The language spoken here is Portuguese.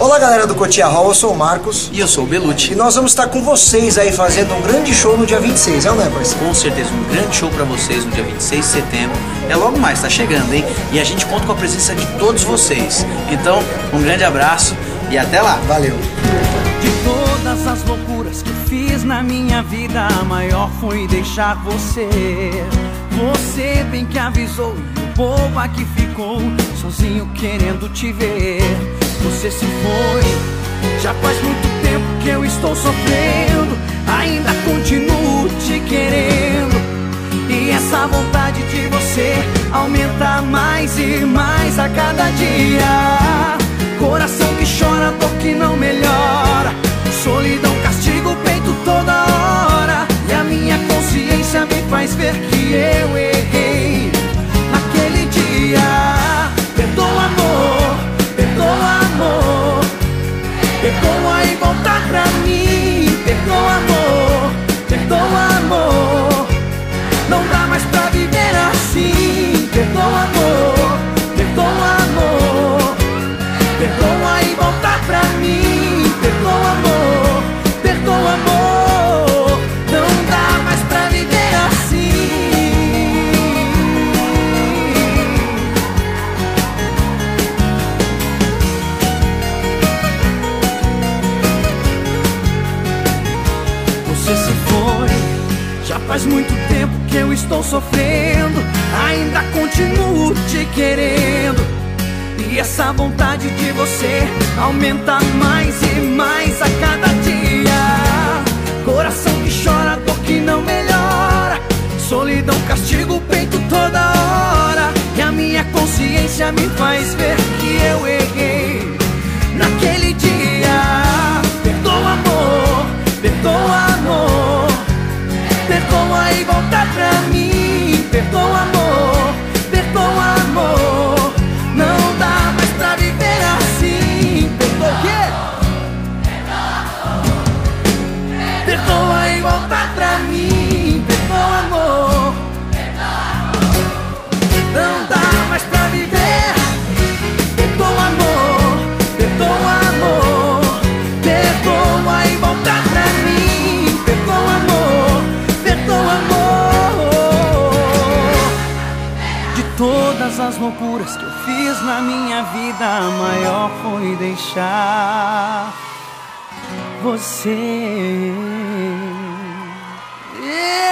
Olá galera do Cotia Hall, eu sou o Marcos. E eu sou o Belucci. E nós vamos estar com vocês aí fazendo um grande show no dia 26, é ou não é, parceiro? Com certeza, um grande show para vocês no dia 26 de setembro. É logo mais, tá chegando, hein? E a gente conta com a presença de todos vocês. Então, um grande abraço e até lá. Valeu. De todas as loucuras que fiz na minha vida, a maior foi deixar você. Você bem que avisou e o boba que ficou sozinho querendo te ver. Você se foi, já faz muito tempo que eu estou sofrendo. Ainda continuo te querendo. E essa vontade de você aumenta mais e mais a cada dia. Coração que chora, dor que não melhora. Solidão, castigo, peito toda hora. E a minha consciência me faz ver que eu faz muito tempo que eu estou sofrendo. Ainda continuo te querendo. E essa vontade de você aumenta mais e mais a cada dia. Coração que chora, dor que não melhora. Solidão, castigo, peito toda hora. E a minha consciência me faz ver que eu errei naquele dia. Perdoa, amor, perdoa, amor. Perdoa e volta pra mim. As loucuras que eu fiz na minha vida, a maior foi deixar você. Yeah.